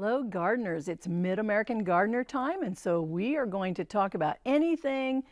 Hello, gardeners. It's Mid American Gardener time, and so we are going to talk about anything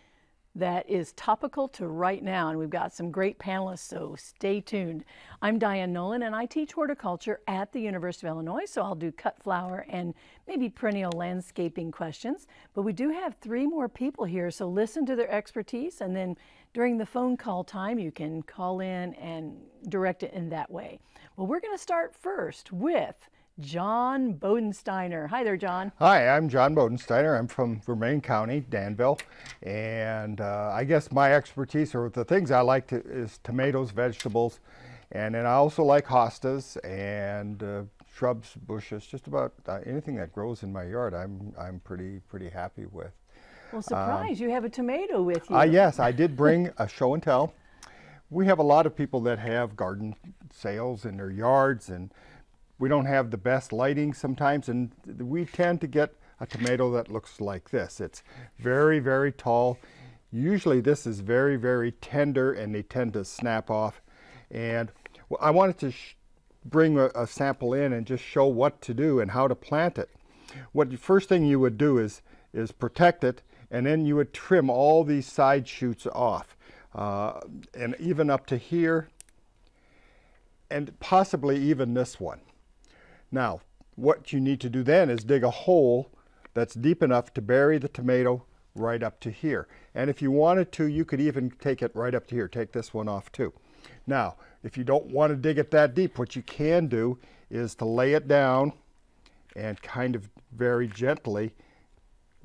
that is topical to right now. And we've got some great panelists, so stay tuned. I'm Dianne Noland, and I teach horticulture at the University of Illinois, so I'll do cut flower and maybe perennial landscaping questions. But we do have three more people here, so listen to their expertise, and then during the phone call time, you can call in and direct it in that way. Well, we're going to start first with John Bodensteiner. Hi there, John. Hi, I'm John Bodensteiner. I'm from Vermilion County, Danville, and uh, I guess my expertise or the things I like to is tomatoes, vegetables, and then I also like hostas and uh, shrubs, bushes, just about uh, anything that grows in my yard. I'm I'm pretty pretty happy with. Well, surprise! Um, you have a tomato with you. Uh, yes, I did bring a show and tell. We have a lot of people that have garden sales in their yards and we don't have the best lighting sometimes, and we tend to get a tomato that looks like this. It's very, very tall. Usually this is very, very tender and they tend to snap off. And I wanted to bring a, a, sample in and just show what to do and how to plant it. What the first thing you would do is, is protect it and then you would trim all these side shoots off. Uh, and even up to here and possibly even this one. Now, what you need to do then is dig a hole that's deep enough to bury the tomato right up to here. And if you wanted to, you could even take it right up to here. Take this one off too. Now, if you don't want to dig it that deep, what you can do is to lay it down and kind of very gently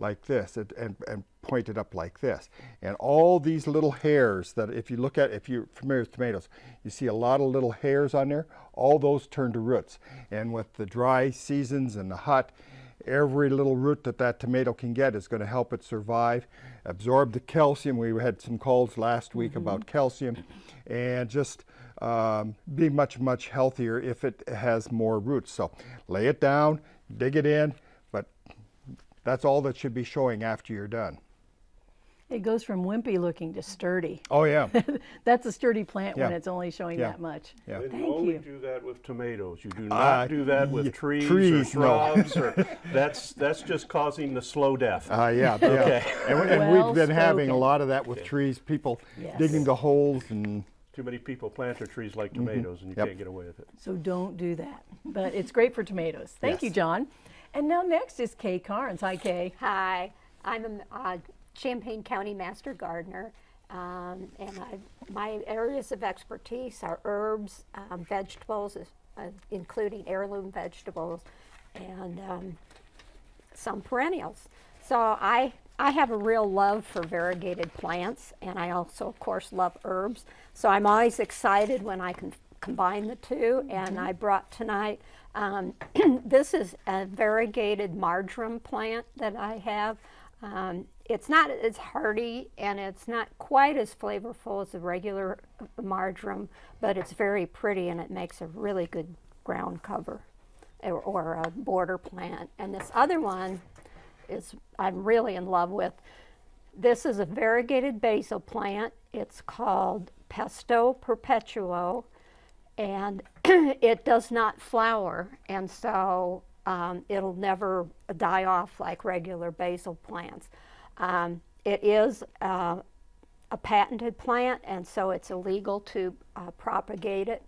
like this and, and, and point it up like this. And all these little hairs that if you look at, if you're familiar with tomatoes, you see a lot of little hairs on there, all those turn to roots. And with the dry seasons and the hot, every little root that that tomato can get is going to help it survive, absorb the calcium. We had some calls last week mm -hmm. about calcium and just um, be much, much healthier if it has more roots. So lay it down, dig it in, that's all that should be showing after you're done. It goes from wimpy looking to sturdy. Oh yeah. That's a sturdy plant yeah. when it's only showing yeah. that much. Yeah. And Thank you only you. do that with tomatoes. You do not uh, do that with trees, trees, or shrubs. No. or, that's that's just causing the slow death. Uh, yeah. okay. And, and well we've been spoken. having a lot of that with okay. trees. People yes. digging the holes and. Too many people plant their trees like mm-hmm. tomatoes, mm -hmm. and you yep. can't get away with it. So don't do that. But it's great for tomatoes. Thank yes. you, John. And now next is Kay Carnes. Hi, Kay. Hi. I'm a uh, Champaign County Master Gardener. Um, and I, my areas of expertise are herbs, um, vegetables, uh, including heirloom vegetables, and um, some perennials. So I, I have a real love for variegated plants, and I also, of course, love herbs. So I'm always excited when I can combine the 2 mm -hmm. and I brought tonight, um, this is a variegated marjoram plant that I have. Um, it's not as hardy and it's not quite as flavorful as the regular marjoram, but it's very pretty and it makes a really good ground cover or, or a border plant. And this other one is I'm really in love with. This is a variegated basil plant. It's called Pesto Perpetuo and it does not flower and so um, it'll never die off like regular basil plants. Um, it is uh, a patented plant, and so it's illegal to uh, propagate it,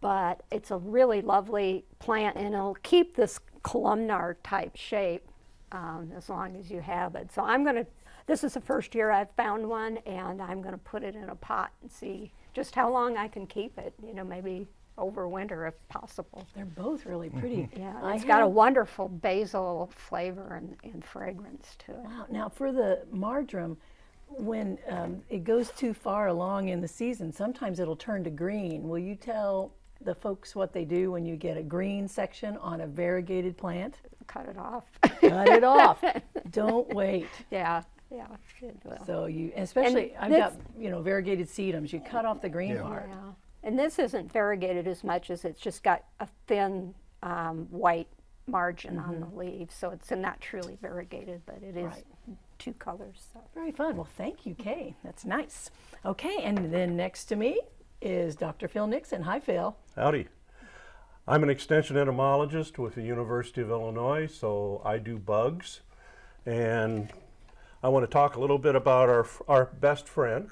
but it's a really lovely plant, and it'll keep this columnar type shape um, as long as you have it. So I'm going to, this is the first year I've found one, and I'm going to put it in a pot and see just how long I can keep it, you know, maybe over winter if possible. They're both really pretty. Mm-hmm. yeah, it's got a wonderful basil flavor and, and fragrance to it. Wow. Now for the marjoram, when um, it goes too far along in the season, sometimes it'll turn to green. Will you tell the folks what they do when you get a green section on a variegated plant? Cut it off. Cut it off. Don't wait. Yeah. Yeah, So you, especially, and I've got, you know, variegated sedums, you cut off the green yeah. part. Yeah. And this isn't variegated as much as it's just got a thin um, white margin mm -hmm. on the mm-hmm. leaves. So it's not truly variegated, but it is right. two colors. So. Very fun. Well, thank you, Kay. That's nice. Okay, and then next to me is Dr. Phil Nixon. Hi, Phil. Howdy. I'm an extension entomologist with the University of Illinois, so I do bugs. And I want to talk a little bit about our, our best friend,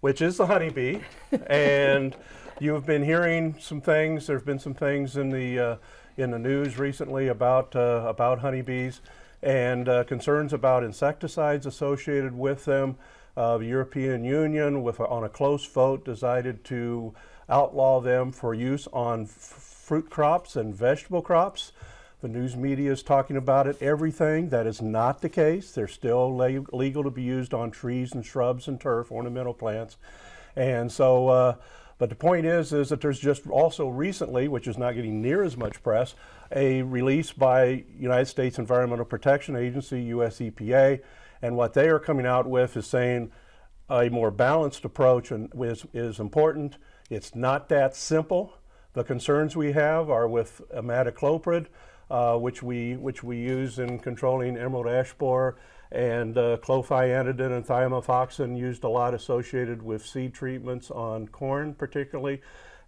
which is the honeybee. and you've been hearing some things. There have been some things in the uh, in the news recently about uh, about honeybees and uh, concerns about insecticides associated with them. Uh, the European Union, with a, on a close vote, decided to outlaw them for use on fruit crops and vegetable crops. The news media is talking about it. Everything that is not the case. They're still le legal to be used on trees and shrubs and turf, ornamental plants, and so. Uh, but the point is, is that there's just also recently, which is not getting near as much press, a release by United States Environmental Protection Agency, US EPA, and what they are coming out with is saying a more balanced approach and is, is important. It's not that simple. The concerns we have are with imidacloprid, which we which we use in controlling emerald ash borer, and uh, and thiamethoxam used a lot associated with seed treatments on corn, particularly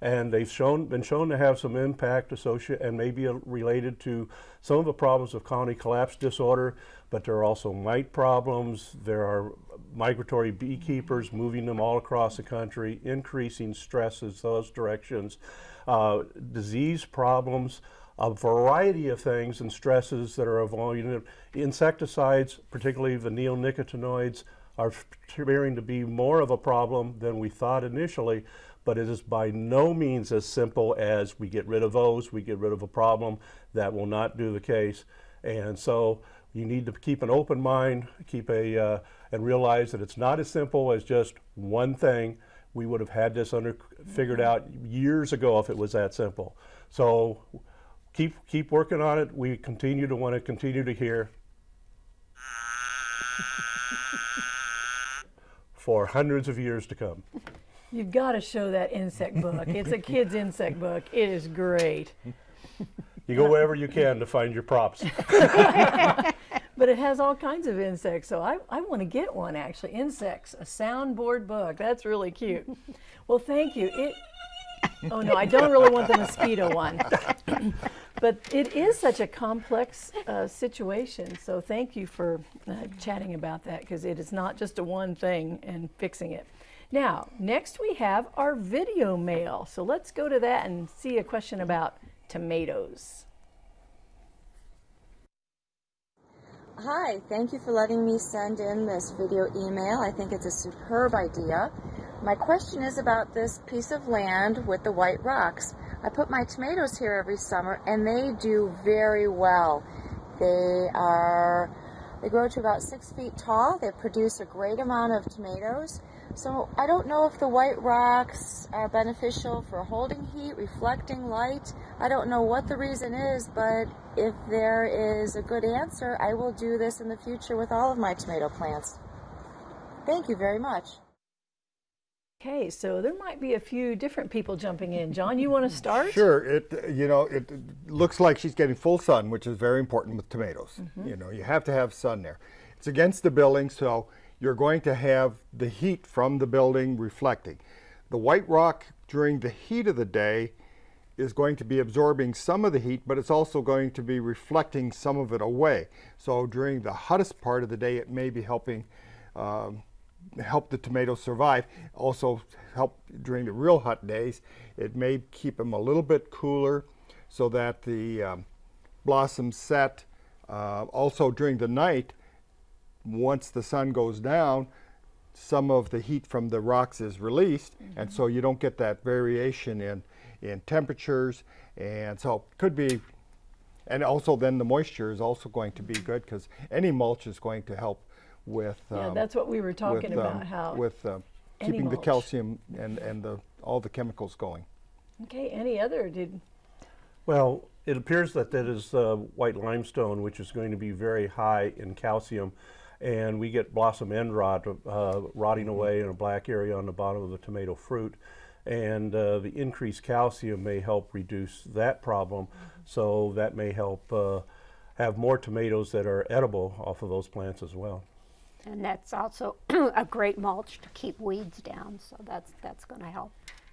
and they've shown been shown to have some impact associated and maybe related to some of the problems of colony collapse disorder. But there are also mite problems. There are migratory beekeepers moving them all across the country, increasing stresses those directions, uh, disease problems. A variety of things and stresses that are evolving. Insecticides, particularly the neonicotinoids, are appearing to be more of a problem than we thought initially but it is by no means as simple as we get rid of those, we get rid of a problem. That will not do the case. And so you need to keep an open mind, keep a, uh, and realize that it's not as simple as just one thing. We would have had this under figured out years ago if it was that simple. So keep keep working on it. We continue to want to continue to hear for hundreds of years to come. You've got to show that insect book. It's a kid's insect book. It is great. You go wherever you can to find your props. but it has all kinds of insects, so I, I want to get one actually. Insects, a soundboard book. That's really cute. Well, thank you. It. Oh no, I don't really want the mosquito one. but it is such a complex uh, situation. So thank you for uh, chatting about that because it is not just a one thing and fixing it. Now, next we have our video mail. So let's go to that and see a question about tomatoes. Hi, thank you for letting me send in this video email. I think it's a superb idea. My question is about this piece of land with the white rocks. I put my tomatoes here every summer and they do very well. They are, they grow to about six feet tall. They produce a great amount of tomatoes. So I don't know if the white rocks are beneficial for holding heat, reflecting light. I don't know what the reason is, but if there is a good answer, I will do this in the future with all of my tomato plants. Thank you very much. Okay, so there might be a few different people jumping in. John, you want to start? Sure. It you know it looks like she's getting full sun, which is very important with tomatoes. Mm -hmm. You know, you have to have sun there. It's against the building, so you're going to have the heat from the building reflecting. The white rock during the heat of the day is going to be absorbing some of the heat, but it's also going to be reflecting some of it away. So during the hottest part of the day, it may be helping um, help the tomatoes survive. Also help during the real hot days. It may keep them a little bit cooler so that the um, blossoms set. Uh, also during the night, once the sun goes down, some of the heat from the rocks is released, mm -hmm. and so you don't get that variation in, in temperatures, and so it could be, and also then the moisture is also going to be good because any mulch is going to help with. Yeah, um, that's what we were talking with, about. Um, how with uh, keeping mulch. the calcium and and the all the chemicals going. Okay. Any other did? Well, it appears that that is uh, white limestone, which is going to be very high in calcium and we get blossom end rot uh, rotting mm-hmm. away in a black area on the bottom of the tomato fruit. And uh, the increased calcium may help reduce that problem, mm-hmm. so that may help uh, have more tomatoes that are edible off of those plants as well. And that's also a great mulch to keep weeds down, so that's, that's going to help.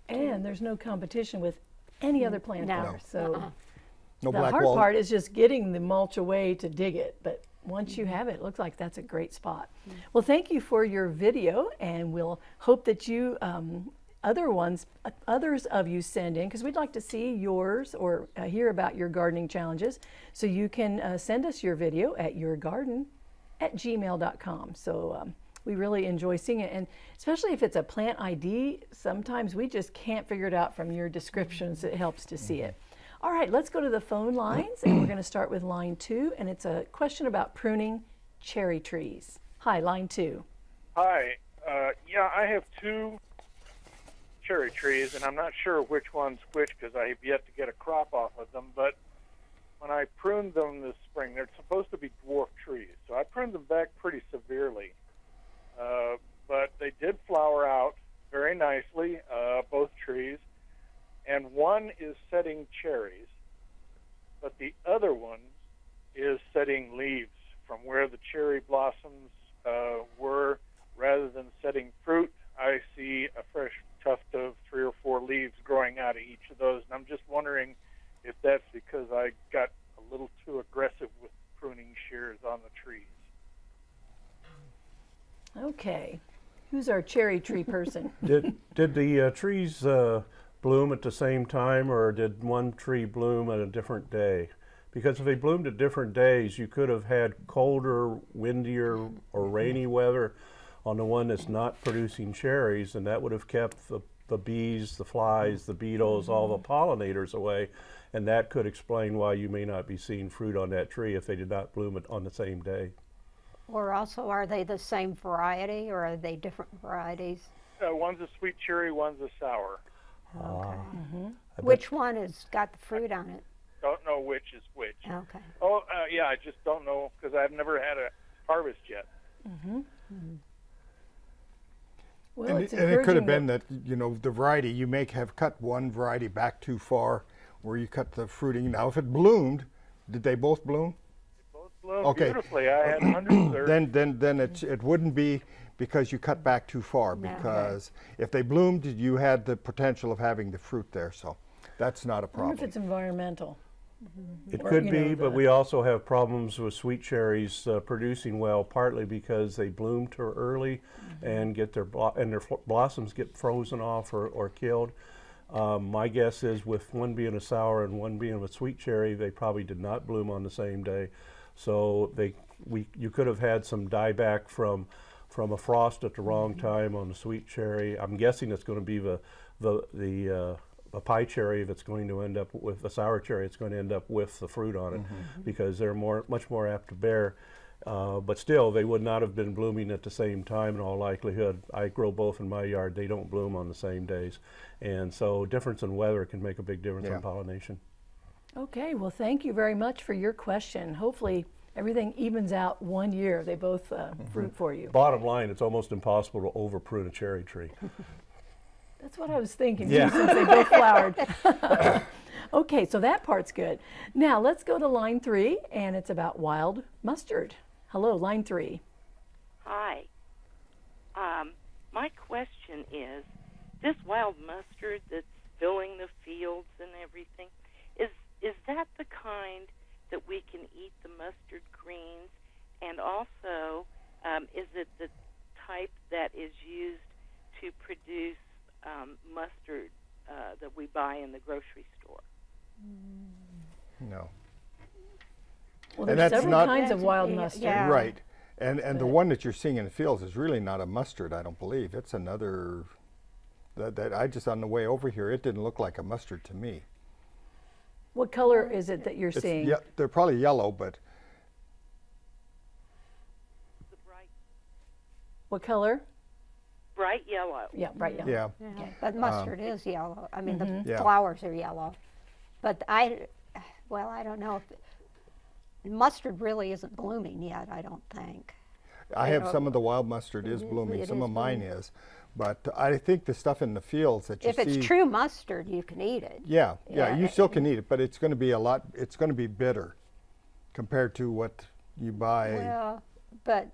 And there's no competition with any other plant No. there. So Uh-uh. No the black hard wall. part is just getting the mulch away to dig it. But once you have it, it looks like that's a great spot. Well, thank you for your video, and we'll hope that you um, other ones, uh, others of you send in because we'd like to see yours or uh, hear about your gardening challenges. So you can uh, send us your video at yourgarden at gmail.com. So um, we really enjoy seeing it, and especially if it's a plant ID, sometimes we just can't figure it out from your descriptions. It helps to see it. All right, let's go to the phone lines, and we're going to start with line two, and it's a question about pruning cherry trees. Hi, line two. Hi. Uh, yeah, I have two cherry trees, and I'm not sure which one's which because I have yet to get a crop off of them. But when I pruned them this spring, they're supposed to be dwarf trees, so I pruned them back pretty severely. Uh, but they did flower out very nicely, uh, both trees, and one is setting cherries, but the other one is setting leaves from where the cherry blossoms uh, were rather than setting fruit, I see a fresh tuft of three or four leaves growing out of each of those. And I'm just wondering if that's because I got a little too aggressive with pruning shears on the trees. Okay, who's our cherry tree person? Did, did the uh, trees uh, bloom at the same time or did one tree bloom at a different day? Because if they bloomed at different days, you could have had colder, windier, or rainy weather on the one that's not producing cherries, and that would have kept the, the bees, the flies, the beetles, all the pollinators away, and that could explain why you may not be seeing fruit on that tree if they did not bloom it on the same day. Or also, are they the same variety or are they different varieties? Uh, one's a sweet cherry, one's a sour. Okay. bet- Which one has got the fruit on it? Don't know which is which. Okay. Oh, uh, yeah, I just don't know because I've never had a harvest yet. Well, and, it, and it could have been that, you know, the variety, you may have cut one variety back too far where you cut the fruiting. Now, if it bloomed, did they both bloom? Both bloomed Okay. beautifully. I had hundreds. Then, then, then it, it wouldn't be because you cut back too far. No. Because if they bloomed, you had the potential of having the fruit there. So that's not a I wonder if it's environmental. It Or, could be, know, but we also have problems with sweet cherries uh, producing well, partly because they bloom too early and get their blo- and their fl- blossoms get frozen off or, or killed. Um, my guess is with one being a sour and one being a sweet cherry, they probably did not bloom on the same day. So they we you could have had some dieback from from a frost at the wrong time on the sweet cherry. I'm guessing it's going to be the the the uh, a pie cherry that's going to end up with a sour cherry. It's going to end up with the fruit on it because they're more much more apt to bear. Uh, but still, they would not have been blooming at the same time in all likelihood. I grow both in my yard. They don't bloom on the same days, and so difference in weather can make a big difference Yeah. in pollination. Okay, well, thank you very much for your question. Hopefully, everything evens out one year. They both uh, fruit for you. Bottom line, it's almost impossible to over prune a cherry tree. That's what I was thinking, Yeah. since they both flowered. okay, so that part's good. Now, let's go to line three, and it's about wild mustard. Hello, line three. Hi. Um, my question is, this wild mustard that's filling the fields and everything, is is that the kind that we can eat the mustard greens? And also, um, is it the type that is used to produce um, mustard uh, that we buy in the grocery store? No. Well, And there's that's several not- kinds of wild mustard. yeah. Right. And and the one that you're seeing in the fields is really not a mustard, I don't believe. It's another that, that I just on the way over here, it didn't look like a mustard to me. What color is it that you're It's, seeing? yeah, they're probably yellow, but What color? bright yellow. Yeah, bright yellow. yeah. Yeah, but uh, mustard is yellow. I mean, the mm-hmm. Yeah. flowers are yellow. But I, well, I don't know if, mustard really isn't blooming yet, I don't think. I have some of the wild mustard is blooming. Some is of mine blooming. is, but I think the stuff in the fields that you If see. it's true mustard, you can eat it. Yeah, yeah, Yeah, you still can eat it, but it's going to be a lot. It's going to be bitter compared to what you buy. Well, but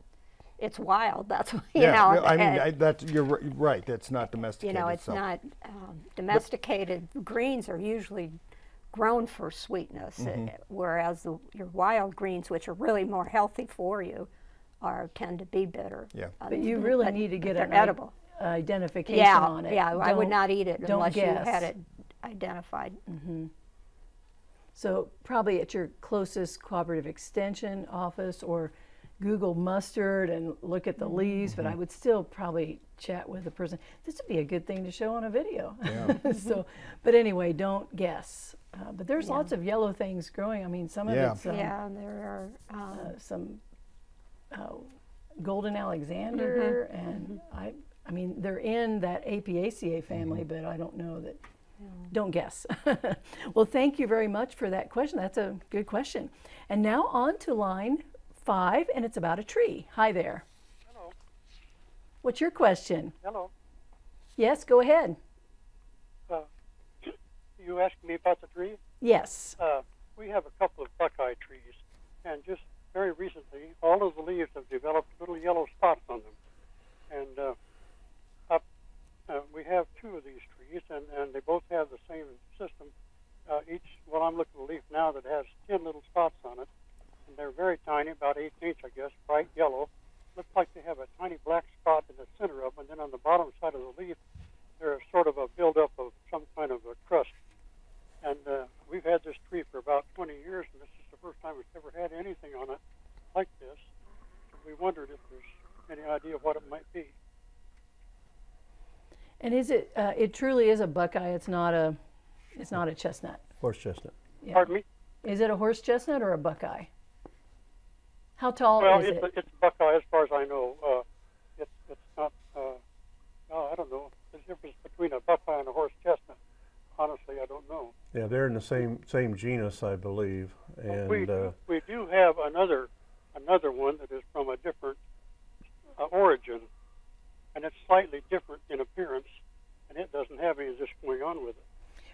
it's wild, that's, you yeah, know. no, I mean I, that you're right. That's not domesticated. You know, it's so. not, um, um, domesticated greens are usually grown for sweetness, uh, Mm-hmm. whereas the, your wild greens, which are really more healthy for you, are tend to be bitter. Yeah. Uh, But you really but- need to get they're an i- edible. identification Yeah, on it. yeah. I would Don't- eat it don't unless you guess. had it identified. So probably at your closest cooperative extension office or Google mustard and look at the leaves, but I would still probably chat with the person. This would be a good thing to show on a video. Yeah. so, but anyway, don't guess. Uh, but there's lots of yellow things growing. I mean, some of it's um, yeah, there are. Um, uh, some uh, golden Alexander, Mm-hmm. and I, I mean, they're in that Apiaceae family, but I don't know that. Don't guess. well, thank you very much for that question. That's a good question. And now on to line five, and it's about a tree. Hi there. Hello. What's your question? Hello. Yes, go ahead. You asking me about the tree? Yes. Uh, we have a couple of buckeye trees, and just very recently, all of the leaves have developed little yellow spots on them. And uh, up, uh, we have two of these trees, and, and they both have the same system. Uh, each, well, I'm looking at a leaf now that has 10 little spots on it, and they're very tiny, about eighth inch, I guess, bright yellow. Looks like they have a tiny black spot in the center of them, and then on the bottom side of the leaf, there's sort of a buildup of some kind of a crust. And uh, we've had this tree for about 20 years, and this is the first time we've ever had anything on it like this. So we wondered if there's any idea what it might be. And is it? Uh, it truly is a buckeye. It's not a. It's not a chestnut. Horse chestnut. Yeah. Pardon me? Is it a horse chestnut or a buckeye? How tall well, is it's, it? A, it's a buckeye as far as I know. Uh, it's, it's not, uh, oh, I don't know. The difference between a buckeye and a horse chestnut, honestly, I don't know. Yeah, they're in the same same genus, I believe. And we, uh, do, we do have another another one that is from a different uh, origin, and it's slightly different in appearance, and it doesn't have any of this going on with it.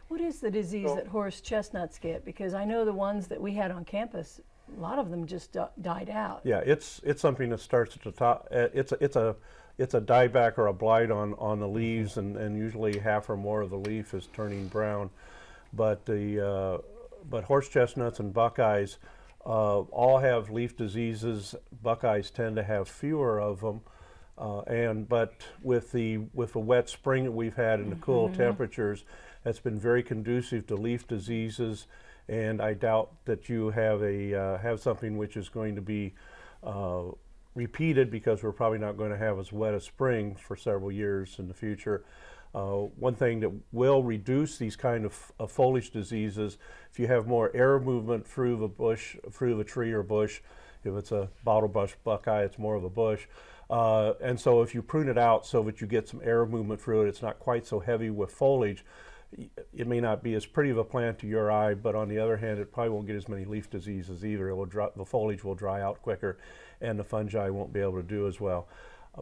What is the disease So- that horse chestnuts get? Because I know the ones that we had on campus, a lot of them just di- died out. Yeah, it's it's something that starts at the top. uh, It's a, it's a it's a dieback or a blight on, on the leaves, and, and usually half or more of the leaf is turning brown. But the uh, but horse chestnuts and buckeyes uh, all have leaf diseases. Buckeyes tend to have fewer of them. Uh, and but with the with the wet spring that we've had and the cool temperatures, that's been very conducive to leaf diseases. And I doubt that you have a uh, have something which is going to be uh, repeated because we're probably not going to have as wet a spring for several years in the future. Uh, one thing that will reduce these kind of, of foliage diseases, if you have more air movement through the bush, through the tree or bush, if it's a bottlebrush buckeye, it's more of a bush. Uh, and so if you prune it out so that you get some air movement through it, it's not quite so heavy with foliage. Y- It may not be as pretty of a plant to your eye, but on the other hand, it probably won't get as many leaf diseases either. It will dry, the foliage will dry out quicker, and the fungi won't be able to do as well.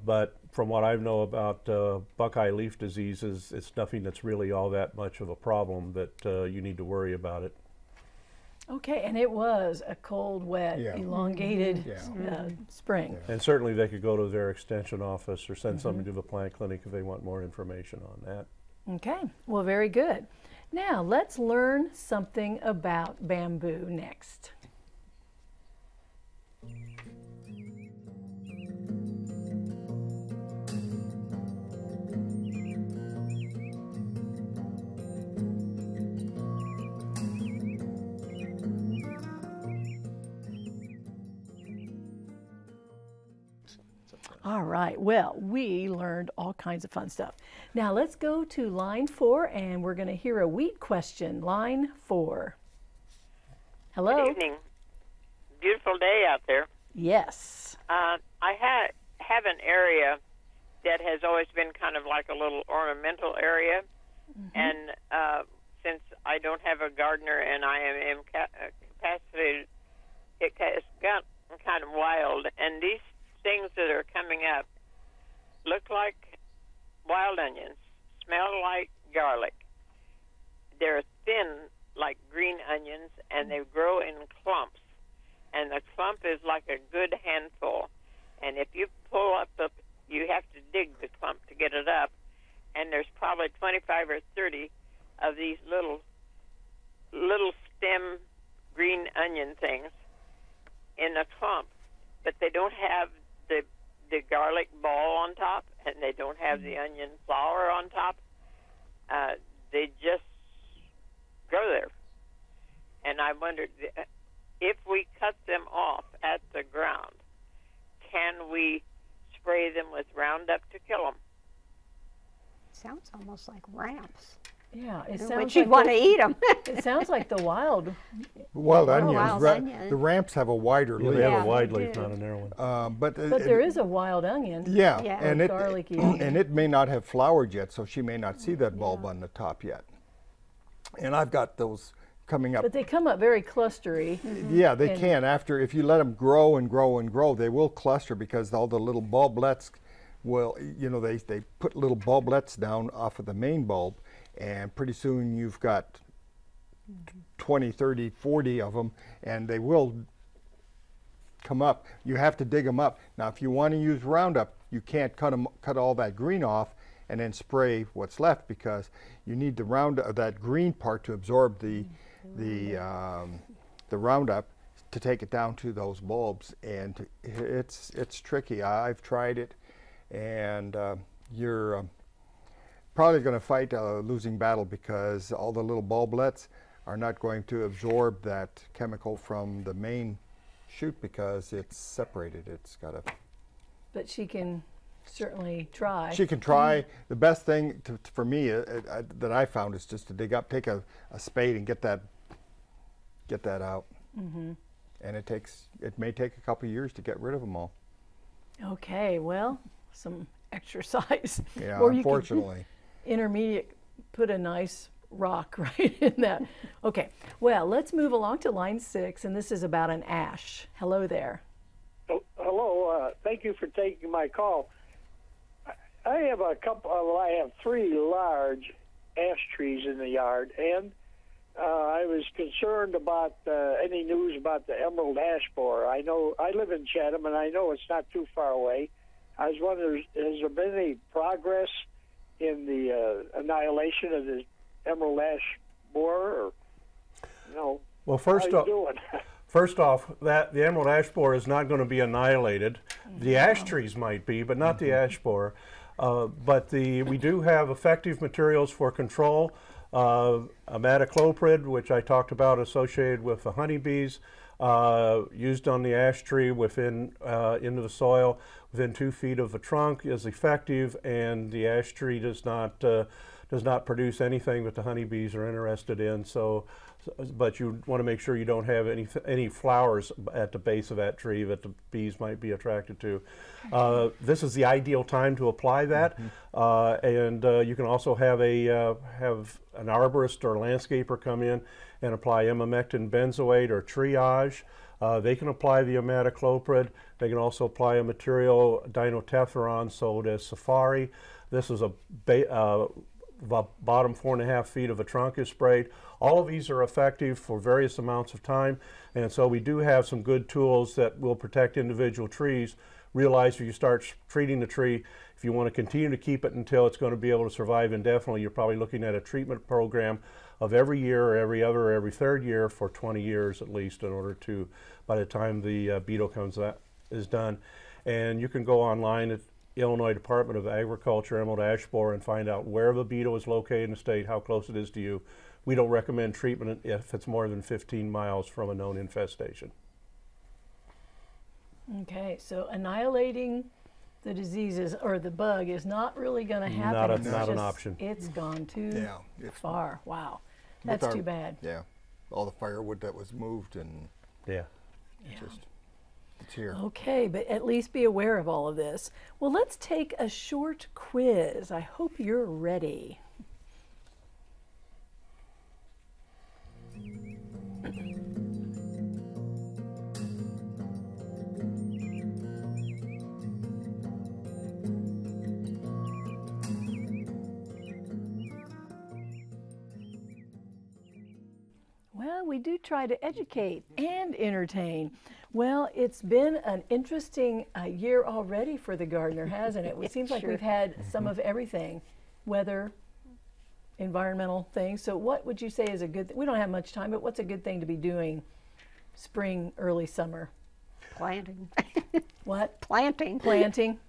But from what I know about uh, buckeye leaf diseases, it's nothing that's really all that much of a problem that uh, you need to worry about it. Okay, and it was a cold, wet, Yeah. elongated Yeah. uh, spring. And certainly they could go to their extension office or send somebody to the plant clinic if they want more information on that. Okay, well, very good. Now let's learn something about bamboo next. All right, well, we learned all kinds of fun stuff. Now let's go to line four and we're going to hear a wheat question. Line four. Hello? Good evening. Beautiful day out there. Yes. Uh, I ha- have an area that has always been kind of like a little ornamental area, and uh, since I don't have a gardener and I am inca- uh, incapacitated, it ca- it's got kind of wild. And these things that are coming up look like wild onions, smell like garlic. They're thin like green onions, and they grow in clumps. And the clump is like a good handful. And if you pull up the, you have to dig the clump to get it up. and there's probably 25 or 30 of these little little stem green onion things in a clump, but they don't have the the garlic ball on top, and they don't have the onion flower on top. Uh, they just grow there, and I wondered uh, if we cut them off at the ground, can we spray them with Roundup to kill them? Sounds almost like ramps. Yeah, it But sounds you'd like want to the- eat them. It sounds like the wild. Wild onions. wild ra- onion. The ramps have a wider Yeah, leaf. they have Yeah, a wide leaf, do. not a narrow one. Um, but uh, But it- there is a wild onion. Yeah, Yeah. and it garlicky onion. and it may not have flowered yet, so she may not see that bulb on the top yet. And I've got those coming up. But they come up very clustery. Yeah, they And- can. After if you let them grow and grow and grow, they will cluster because all the little bulblets will, you know, they they put little bulblets down off of the main bulb, and pretty soon you've got 20, 30, 40 of them, and they will come up. You have to dig them up. Now, if you want to use Roundup, you can't cut 'em- cut all that green off and then spray what's left because you need the round uh, that green part to absorb the the um, the Roundup to take it down to those bulbs, and it's it's tricky. I've tried it, and uh, you're um, probably going to fight a losing battle because all the little bulblets are not going to absorb that chemical from the main shoot because it's separated. It's got a. But she can certainly try. She can try. The best thing to, to- for me uh, uh, that I found is just to dig up, take a, a spade and get that get that out. Mm-hmm. And it takes it may take a couple years to get rid of them all. Okay, well, some exercise. Yeah, Or you could unfortunately. Intermediate, put a nice rock right in that. Okay, well, let's move along to line six, and this is about an ash. Hello there. Oh, Hello, uh, thank you for taking my call. I- have a couple, uh, well, I have three large ash trees in the yard, and uh, I was concerned about uh, any news about the emerald ash borer. I know I live in Chatham, and I know it's not too far away. I was wondering, has there been any progress in the uh, annihilation of the emerald ash borer? Or, no. Well, first How off, you doing? First off, that the emerald ash borer is not going to be annihilated. The ash trees might be, but not the ash borer. Uh, but the we do have effective materials for control. Uh, imidacloprid, which I talked about, associated with the honeybees, uh, used on the ash tree within uh, into the soil within two feet of the trunk is effective, and the ash tree does not uh, does not produce anything that the honeybees are interested in. So, but you want to make sure you don't have any any flowers at the base of that tree that the bees might be attracted to. Uh, this is the ideal time to apply that, uh, and uh, you can also have a uh, have an arborist or landscaper come in and apply emamectin benzoate or Tree-äge. Uh, they can apply the imidacloprid. They can also apply a material dinotefuran sold as Safari. This is a uh, bottom four and a half feet of a trunk is sprayed. All of these are effective for various amounts of time, and so we do have some good tools that will protect individual trees. Realize if you start treating the tree, if you want to continue to keep it until it's going to be able to survive indefinitely, you're probably looking at a treatment program of every year or every other or every third year for 20 years at least in order to, by the time the uh, beetle comes out, is done. And you can go online at Illinois Department of Agriculture, Emerald Ash Borer, and find out where the beetle is located in the state, how close it is to you. We don't recommend treatment if it's more than 15 miles from a known infestation. Okay, so annihilating the diseases or the bug is not really going to happen. Not a- It's not an option. It's gone too Yeah, it's- far. Wow, With that's our- too bad. Yeah, all the firewood that was moved and Yeah. just it's here. Okay, but at least be aware of all of this. Well, let's take a short quiz. I hope you're ready. Well, we do try to educate and entertain. Well, it's been an interesting uh, year already for the gardener, hasn't it? It seems like we've had some of everything. weather, environmental things. So, what would you say is a good? we don't have much time, but what's a good thing to be doing, spring, early summer? Planting. What Planting. planting?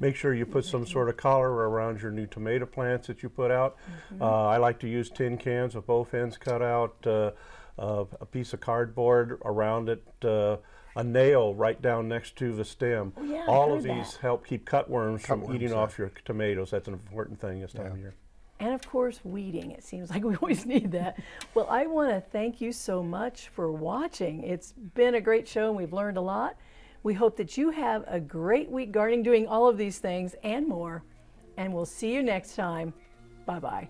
Make sure you put some sort of collar around your new tomato plants that you put out. Uh, I like to use tin cans with both ends cut out, uh, uh, a piece of cardboard around it, uh, a nail right down next to the stem. Oh, yeah, All of these that. help keep cutworms from Cutworms, eating yeah. off your tomatoes. That's an important thing this time of year. And of course, weeding. It seems like we always need that. Well, I want to thank you so much for watching. It's been a great show and we've learned a lot. We hope that you have a great week gardening, doing all of these things and more. And we'll see you next time. Bye bye.